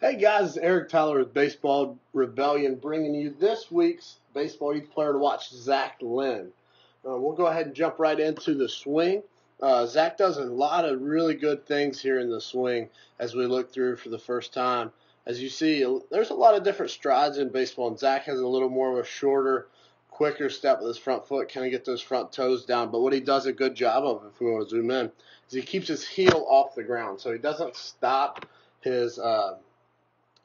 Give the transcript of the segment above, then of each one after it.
Hey guys, Eric Tyler with Baseball Rebellion bringing you this week's Baseball Youth Player to Watch, Zach Linn. Uh, we'll go ahead and jump right into the swing. Uh, Zach does a lot of really good things here in the swing as we look through for the first time. As you see, there's a lot of different strides in baseball, and Zach has a little more of a shorter, quicker step with his front foot, kind of get those front toes down. But what he does a good job of, if we want to zoom in, is he keeps his heel off the ground, so he doesn't stop his uh,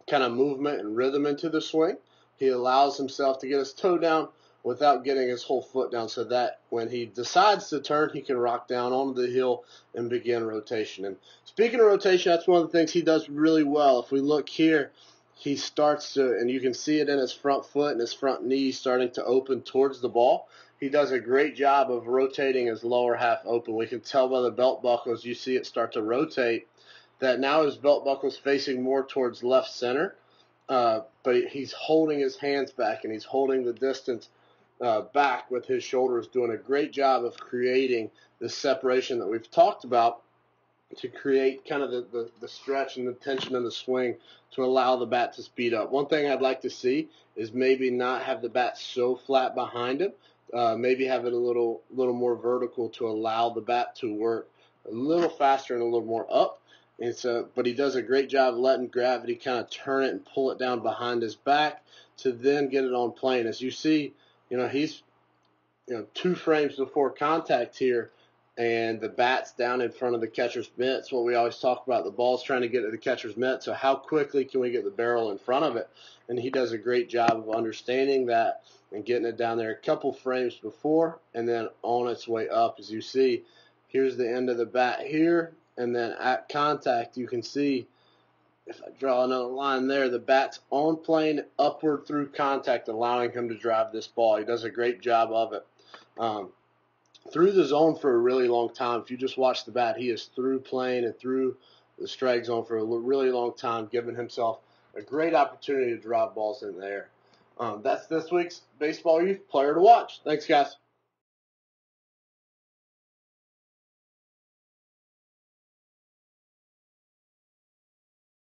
kind of movement and rhythm into the swing. He allows himself to get his toe down without getting his whole foot down so that when he decides to turn, he can rock down onto the heel and begin rotation. And speaking of rotation, that's one of the things he does really well. If we look here, he starts to, and you can see it in his front foot and his front knee starting to open towards the ball. He does a great job of rotating his lower half open. We can tell by the belt buckles, you see it start to rotate that now his belt buckle is facing more towards left center, uh, but he's holding his hands back and he's holding the distance uh, back with his shoulders, doing a great job of creating the separation that we've talked about to create kind of the, the, the stretch and the tension in the swing to allow the bat to speed up. One thing I'd like to see is maybe not have the bat so flat behind him, uh, maybe have it a little little more vertical to allow the bat to work a little faster and a little more up and so, but he does a great job letting gravity kind of turn it and pull it down behind his back to then get it on plane. As you see, you know, he's, you know, two frames before contact here and the bat's down in front of the catcher's mitt. It's what we always talk about. The ball's trying to get to the catcher's mitt. So how quickly can we get the barrel in front of it? And he does a great job of understanding that and getting it down there a couple frames before and then on its way up. As you see, here's the end of the bat here and then at contact you can see if I draw another line there, the bat's on plane upward through contact, allowing him to drive this ball. He does a great job of it. Um, through the zone for a really long time. If you just watch the bat, he is through plane and through the strike zone for a really long time, giving himself a great opportunity to drive balls in there. Um, that's this week's Baseball Youth Player to Watch. Thanks, guys.